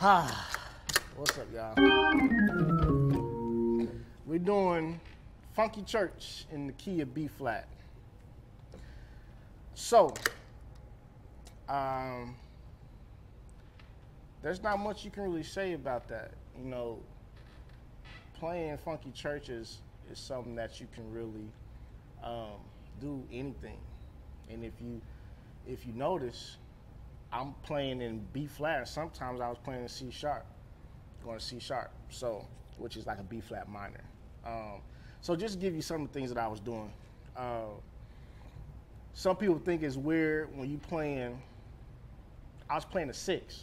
What's up, y'all? We're doing Funky Church in the key of B flat. So, um, there's not much you can really say about that. You know, playing Funky Church is, is something that you can really um, do anything. And if you if you notice, I'm playing in B flat. Sometimes I was playing in C sharp, going to C sharp. So, which is like a B flat minor. Um, so just to give you some of the things that I was doing. Uh, some people think it's weird when you playing. I was playing a six.